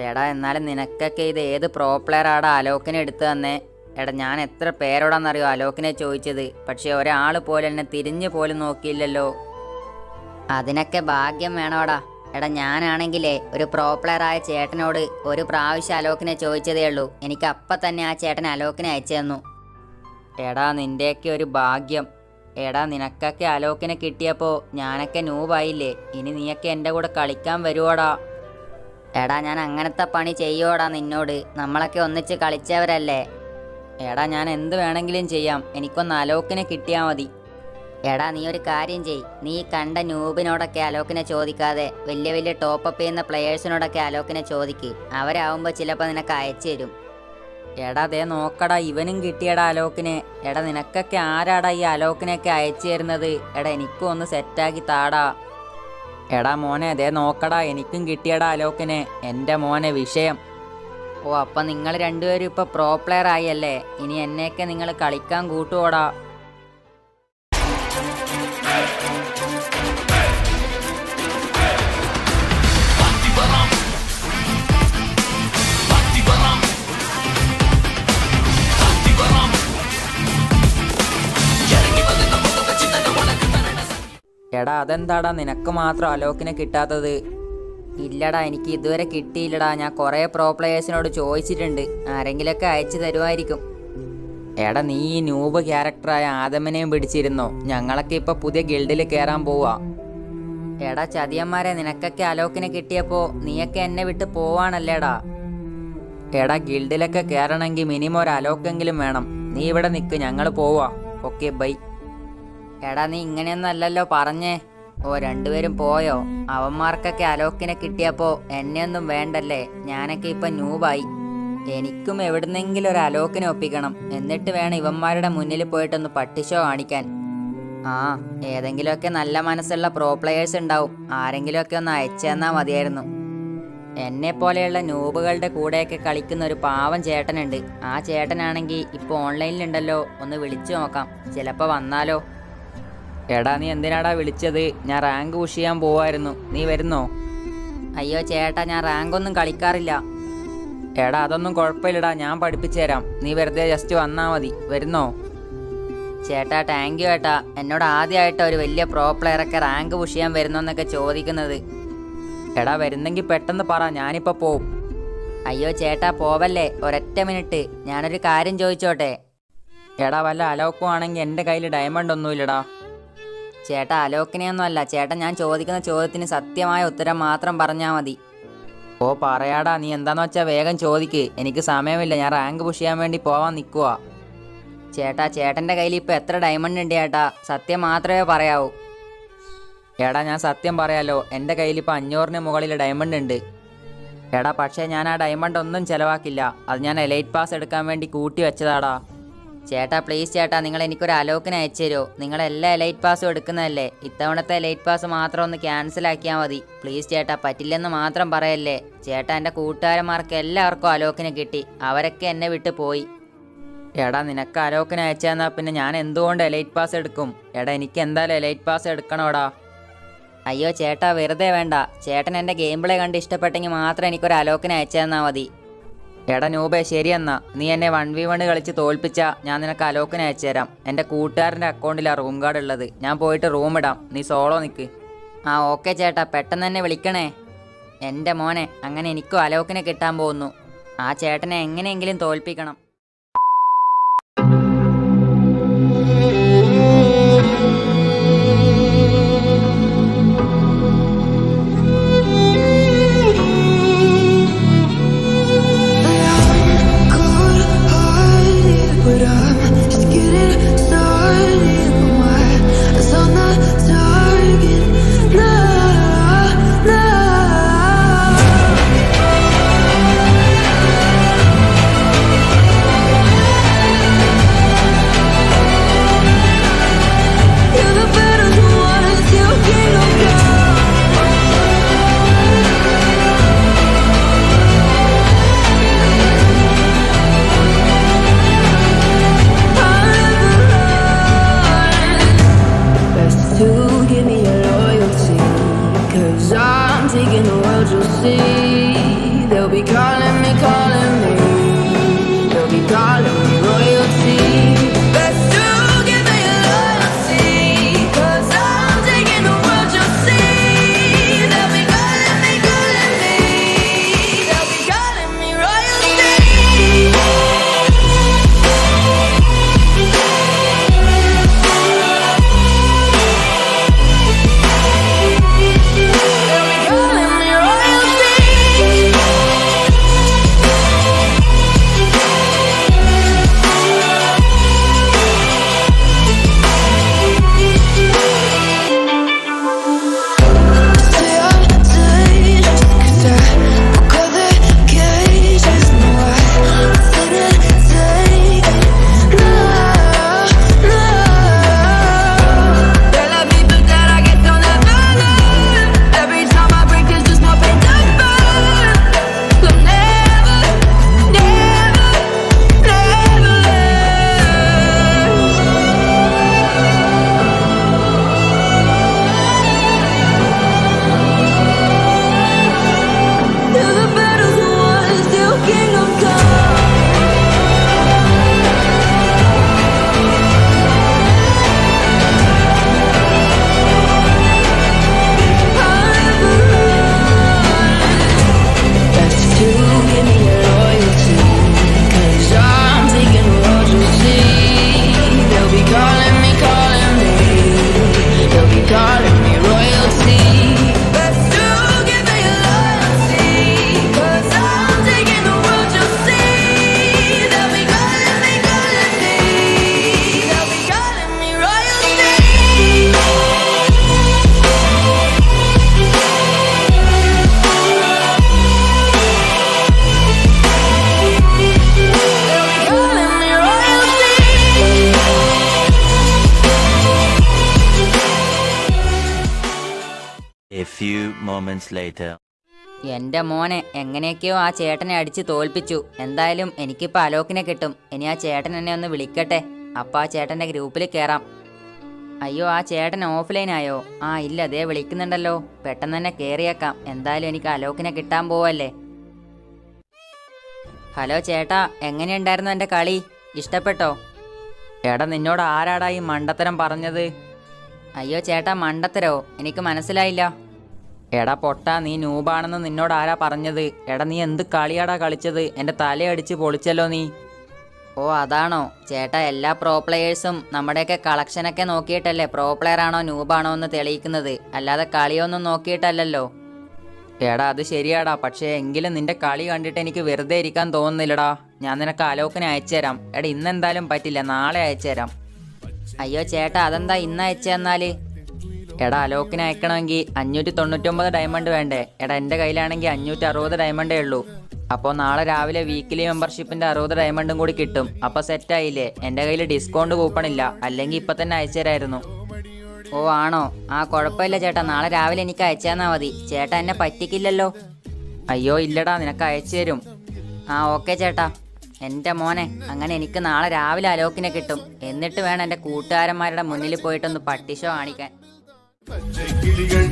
എടാ എന്നാലും നിനക്കൊക്കെ ഇത് ഏത് പ്രോ പ്ലെയർ ആടാ അലോക്കിനെ എടുത്തു തന്നേ? എടാ ഞാൻ എത്ര പേരോടാന്നറിയോ അലോക്കിനെ ചോദിച്ചത്? പക്ഷെ ഒരാൾ പോലും എന്നെ തിരിഞ്ഞു പോലും നോക്കിയില്ലല്ലോ. അതിനൊക്കെ ഭാഗ്യം വേണോടാ. എടാ ഞാനാണെങ്കിലേ ഒരു പ്രോ പ്ലെയറായ ചേട്ടനോട് ഒരു പ്രാവശ്യം അലോക്കിനെ ചോദിച്ചതേ ഉള്ളൂ. എനിക്ക് അപ്പം തന്നെ ആ ചേട്ടൻ അലോക്കിനെ അയച്ചു തന്നു. എടാ നിന്റെയൊക്കെ ഒരു ഭാഗ്യം. എടാ നിനക്കൊക്കെ അലോക്കിനെ കിട്ടിയപ്പോൾ ഞാനൊക്കെ നൂവായില്ലേ ഇനി നീയൊക്കെ എന്റെ കൂടെ കളിക്കാൻ വരുവോടാ. എടാ ഞാൻ അങ്ങനത്തെ പണി ചെയ്യോടാ നിന്നോട്. നമ്മളൊക്കെ ഒന്നിച്ച് കളിച്ചവരല്ലേ. എടാ ഞാൻ എന്ത് വേണമെങ്കിലും ചെയ്യാം. എനിക്കൊന്ന് അലോക്കിനെ കിട്ടിയാൽ മതി. എടാ നീ ഒരു കാര്യം ചെയ് നീ കണ്ട നൂബിനോടൊക്കെ അലോക്കിനെ ചോദിക്കാതെ വലിയ വലിയ ടോപ്പ് അപ്പ് ചെയ്യുന്ന പ്ലെയേഴ്സിനോടൊക്കെ അലോക്കിനെ ചോദിക്ക്. അവരാവുമ്പോൾ ചിലപ്പോൾ നിനക്ക് അയച്ചു തരും. എടാ ദേ നോക്കടാ ഇവനും കിട്ടിയടാ അലോക്കിനെ. എടാ നിനക്കൊക്കെ ആരാടാ ഈ അലോക്കിനെയൊക്കെ അയച്ചു തരുന്നത്? എടാ എനിക്കും ഒന്ന് സെറ്റാക്കി താടാ. എടാ മോനെ അതേ നോക്കടാ എനിക്കും കിട്ടിയടാ അലോക്കിനെ. എന്റെ മോനെ വിഷയം. ഓ അപ്പം നിങ്ങൾ രണ്ടുപേരും ഇപ്പോൾ പ്രോ പ്ലെയർ ആയല്ലേ ഇനി എന്നെയൊക്കെ നിങ്ങൾ കളിക്കാൻ കൂട്ടുവോടാ. എടാ അതെന്താടാ? നിനക്ക് മാത്രം അലോക്കിനെ കിട്ടാത്തത്. ഇല്ലടാ എനിക്ക് ഇതുവരെ കിട്ടിയില്ലടാ. ഞാൻ കുറേ പ്രോ പ്ലേയേഴ്സിനോട് ചോദിച്ചിട്ടുണ്ട്. ആരെങ്കിലൊക്കെ അയച്ചു തരുമായിരിക്കും. എടാ നീ ഈ ന്യൂബ് ക്യാരക്ടറായ ആദമനെയും പിടിച്ചിരുന്നോ? ഞങ്ങളൊക്കെ ഇപ്പൊ പുതിയ ഗിൽഡിൽ കയറാൻ പോവാ. എടാ ചതിയന്മാരെ നിനക്കൊക്കെ അലോക്കിനെ കിട്ടിയപ്പോ നീയൊക്കെ എന്നെ വിട്ട് പോവാണല്ലേടാ? എടാ ഗിൽഡിലൊക്കെ കയറണമെങ്കിൽ മിനിമം ഒരു അലോക്കെങ്കിലും വേണം. നീ ഇവിടെ നിൽക്ക് ഞങ്ങൾ പോവാ. Okay bye. എടാ നീ ഇങ്ങനെയൊന്നും അല്ലല്ലോ പറഞ്ഞേ. ഓ രണ്ടുപേരും പോയോ? അവന്മാർക്കൊക്കെ അലോക്കിനെ കിട്ടിയപ്പോ എന്നെയൊന്നും വേണ്ടല്ലേ? ഞാനൊക്കെ ഇപ്പൊ ന്യൂബായി എനിക്കും എവിടുന്നെങ്കിലും ഒരു അലോക്കിനെ ഒപ്പിക്കണം. എന്നിട്ട് വേണം ഇവന്മാരുടെ മുന്നിൽ പോയിട്ടൊന്ന് പട്ടിഷോ കാണിക്കാൻ. ആ ഏതെങ്കിലുമൊക്കെ നല്ല മനസ്സുള്ള പ്രോ പ്ലെയേഴ്സ് ഉണ്ടാവും. ആരെങ്കിലുമൊക്കെ ഒന്ന് അയച്ചെന്നാ മതിയായിരുന്നു. എന്നെ പോലെയുള്ള നൂബുകളുടെ കൂടെയൊക്കെ കളിക്കുന്ന ഒരു പാവം ചേട്ടനുണ്ട്. ആ ചേട്ടനാണെങ്കിൽ ഇപ്പോൾ ഓൺലൈനിലുണ്ടല്ലോ ഒന്ന് വിളിച്ചു നോക്കാം. ചിലപ്പോൾ വന്നാലോ? എടാ നീ എന്തിനാടാ വിളിച്ചത്? ഞാൻ റാങ്ക് പുഷ് ചെയ്യാൻ പോവായിരുന്നു. നീ വരുന്നോ? അയ്യോ ചേട്ടാ ഞാൻ റാങ്ക് ഒന്നും കളിക്കാറില്ല. എടാ അതൊന്നും കുഴപ്പമില്ലടാ. ഞാൻ പഠിപ്പിച്ചു തരാം നീ വെറുതെ ജസ്റ്റ് വന്നാൽ മതി. വരുന്നോ? ചേട്ടാ താങ്ക് യു ഏട്ടാ. എന്നോട് ആദ്യമായിട്ട് ഒരു വലിയ പ്രോ പ്ലെയറൊക്കെ റാങ്ക് പുഷ് ചെയ്യാൻ വരുന്നോന്നൊക്കെ ചോദിക്കുന്നത്. എടാ വരുന്നെങ്കിൽ പെട്ടെന്ന് പറ. ഞാനിപ്പോൾ പോവും. അയ്യോ ചേട്ടാ പോവല്ലേ? ഒരൊറ്റ മിനിറ്റ് ഞാനൊരു കാര്യം ചോദിച്ചോട്ടെ? എടാ വല്ല അലോക്കുവാണെങ്കിൽ എന്റെ കയ്യിൽ ഡയമണ്ട് ഒന്നുമില്ലടാ. ചേട്ടാ അലോക്കിനെയൊന്നും അല്ല ചേട്ടാ ഞാൻ ചോദിക്കുന്ന ചോദ്യത്തിന് സത്യമായ ഉത്തരം മാത്രം പറഞ്ഞാൽ മതി. ഓ പറയാടാ. നീ എന്താന്ന് വെച്ചാൽ വേഗം ചോദിക്ക്. എനിക്ക് സമയമില്ല. ഞാൻ റാങ്ക് പുഷ് ചെയ്യാൻ വേണ്ടി പോവാൻ നിൽക്കുക ചേട്ടാ ചേട്ടന്റെ കയ്യിൽ ഇപ്പോൾ എത്ര ഡയമണ്ട് ഉണ്ട് ചേട്ടാ? സത്യം മാത്രമേ പറയാവൂ. എടാ ഞാൻ സത്യം പറയാലോ. എന്റെ കയ്യിൽ ഇപ്പോൾ അഞ്ഞൂറിന് മുകളിൽ ഡയമണ്ട് ഉണ്ട്. എടാ പക്ഷേ ഞാൻ ആ ഡയമണ്ട് ഒന്നും ചിലവാക്കില്ല. അത് ഞാൻ എലൈറ്റ് പാസ് എടുക്കാൻ വേണ്ടി കൂട്ടി വെച്ചതാടാ. ചേട്ടാ പ്ലീസ് ചേട്ടാ നിങ്ങൾ എനിക്കൊരു അലോക്കിന് അയച്ചു തരുമോ? നിങ്ങൾ എല്ലാ എലൈറ്റ് പാസും എടുക്കുന്നതല്ലേ? ഇത്തവണത്തെ എലൈറ്റ് പാസ് മാത്രം ഒന്ന് ക്യാൻസൽ ആക്കിയാൽ മതി. പ്ലീസ് ചേട്ടാ പറ്റില്ലെന്ന് മാത്രം പറയല്ലേ? ചേട്ടാ എന്റെ കൂട്ടുകാരന്മാർക്ക് എല്ലാവർക്കും അലോക്കിന് കിട്ടി. അവരൊക്കെ എന്നെ വിട്ട് പോയി. എടാ നിനക്ക് അലോക്കിന് അയച്ചാന്നാ പിന്നെ ഞാൻ എന്തുകൊണ്ട് എലൈറ്റ് പാസ് എടുക്കും? എടാ എനിക്ക് എന്തായാലും ലൈറ്റ് പാസ് എടുക്കണോടാ? അയ്യോ ചേട്ടാ വെറുതെ വേണ്ട. ചേട്ടൻ എന്റെ ഗെയിം പ്ലേ കണ്ട് ഇഷ്ടപ്പെട്ടെങ്കിൽ മാത്രം എനിക്കൊരു അലോക്കിന് അയച്ചു തന്നാൽ മതി. എടാ നൂബേ ശരിയെന്നാ. നീ എന്നെ വൺ വി വൺ കളിച്ച് തോൽപ്പിച്ച ഞാൻ നിനക്ക് അലോക്കിന് അയച്ചു തരാം എന്റെ കൂട്ടുകാരന്റെ അക്കൗണ്ടിലാണ് റൂം കാർഡ് ഉള്ളത്. ഞാൻ പോയിട്ട് റൂം ഇടാം. നീ സോളോ നിൽക്ക് ആ ഓക്കെ ചേട്ടാ. പെട്ടെന്ന് തന്നെ വിളിക്കണേ. എന്റെ മോനെ അങ്ങനെ എനിക്കും അലോക്കിനെ കിട്ടാൻ പോകുന്നു. ആ ചേട്ടനെ എങ്ങനെയെങ്കിലും തോൽപ്പിക്കണം. you'll see, they'll be gone. എന്റെ മോനെ എങ്ങനെയൊക്കെയോ ആ ചേട്ടനെ അടിച്ച് തോൽപ്പിച്ചു. എന്തായാലും എനിക്കിപ്പോ അലോക്കിനെ കിട്ടും. ഇനി ആ ചേട്ടൻ എന്നെ ഒന്ന് വിളിക്കട്ടെ. അപ്പൊ ആ ചേട്ടന്റെ ഗ്രൂപ്പിൽ കേറാം. അയ്യോ ആ ചേട്ടൻ ഓഫ്ലൈൻ ആയോ? ആ ഇല്ല അതേ വിളിക്കുന്നുണ്ടല്ലോ. പെട്ടെന്ന് തന്നെ കേറിയേക്കാം. എന്തായാലും എനിക്ക് അലോക്കിനെ കിട്ടാൻ പോവല്ലേ? ഹലോ ചേട്ടാ എങ്ങനെയുണ്ടായിരുന്നു എന്റെ കളി? ഇഷ്ടപ്പെട്ടോ? എടാ നിന്നോട് ആരാടാ ഈ മണ്ടത്തരം പറഞ്ഞത്? അയ്യോ ചേട്ടാ മണ്ടത്തരോ? എനിക്ക് മനസ്സിലായില്ല. എടാ പൊട്ട നീ നൂബാണെന്ന് നിന്നോട് ആരാ പറഞ്ഞത്? എടാ നീ എന്ത് കളിയാടാ കളിച്ചത്? എന്റെ തലയടിച്ച് പൊളിച്ചല്ലോ നീ. ഓ അതാണോ. ചേട്ടാ എല്ലാ പ്രോ പ്ലെയേഴ്സും നമ്മുടെയൊക്കെ കളക്ഷനൊക്കെ നോക്കിയിട്ടല്ലേ പ്രോ പ്ലെയർ ആണോ നൂബാണോ എന്ന് തെളിയിക്കുന്നത്. അല്ലാതെ കളിയൊന്നും നോക്കിയിട്ടല്ലല്ലോ. എടാ അത് ശരിയാടാ. പക്ഷേ എങ്കിലും നിന്റെ കളി കണ്ടിട്ട് എനിക്ക് വെറുതെ ഇരിക്കാൻ തോന്നുന്നില്ലടാ. ഞാൻ നിനക്ക് അലോക്കിനെ അയച്ചുതരാം. എടാ ഇന്നെന്തായാലും പറ്റില്ല. നാളെ അയച്ചുതരാം. അയ്യോ ചേട്ടാ അതെന്താ ഇന്ന് അയച്ചു തന്നാൽ എടാ അലോക്കിന് അയക്കണമെങ്കിൽ അഞ്ഞൂറ്റി തൊണ്ണൂറ്റൊമ്പത് ഡയമണ്ട് വേണ്ടേ? എടാ എന്റെ കയ്യിലാണെങ്കിൽ അഞ്ഞൂറ്റി അറുപത് ഡയമണ്ടേ ഉള്ളൂ. അപ്പോൾ നാളെ രാവിലെ വീക്കിലി മെമ്പർഷിപ്പിന്റെ അറുപത് ഡയമണ്ടും കൂടി കിട്ടും. അപ്പോൾ സെറ്റായില്ലേ എന്റെ കയ്യിൽ ഡിസ്കൗണ്ട് കൂപ്പൺ ഇല്ല. അല്ലെങ്കിൽ ഇപ്പം തന്നെ അയച്ചുതരായിരുന്നു ഓ ആണോ? ആ കുഴപ്പമില്ല ചേട്ടാ. നാളെ രാവിലെ എനിക്ക് അയച്ചാന്നാ മതി. ചേട്ടാ എന്നെ പറ്റിക്കില്ലല്ലോ. അയ്യോ ഇല്ലടാ. നിനക്ക് അയച്ചു തരും. ആ ഓക്കെ ചേട്ടാ. എന്റെ മോനെ അങ്ങനെ എനിക്ക് നാളെ രാവിലെ അലോക്കിനെ കിട്ടും. എന്നിട്ട് വേണം എന്റെ കൂട്ടുകാരന്മാരുടെ മുന്നിൽ പോയിട്ടൊന്ന് പട്ടിഷോ കാണിക്കാൻ. പച്ചക്കിളികൾ